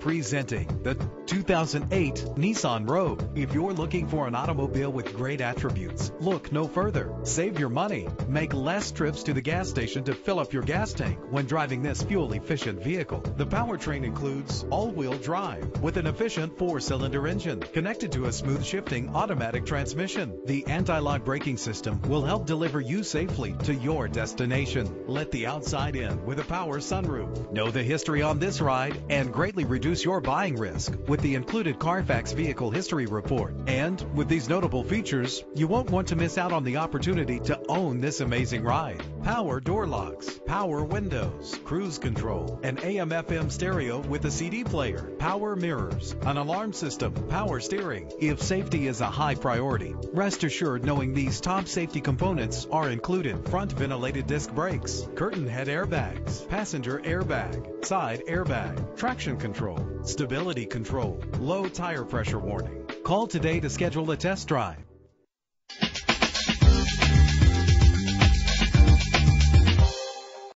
Presenting the 2008 Nissan Rogue. If you're looking for an automobile with great attributes, look no further. Save your money. Make less trips to the gas station to fill up your gas tank when driving this fuel efficient vehicle. The powertrain includes all wheel drive with an efficient four cylinder engine connected to a smooth shifting automatic transmission. The anti lock braking system will help deliver you safely to your destination. Let the outside in with a power sunroof. Know the history on this ride and greatly reduce your buying risk with the included Carfax Vehicle History Report. And with these notable features, you won't want to miss out on the opportunity to own this amazing ride. Power door locks, power windows, cruise control, an AM FM stereo with a CD player, power mirrors, an alarm system, power steering. If safety is a high priority, rest assured knowing these top safety components are included. Front ventilated disc brakes, curtain head airbags, passenger airbag, side airbag, traction control, stability control, low tire pressure warning. Call today to schedule a test drive.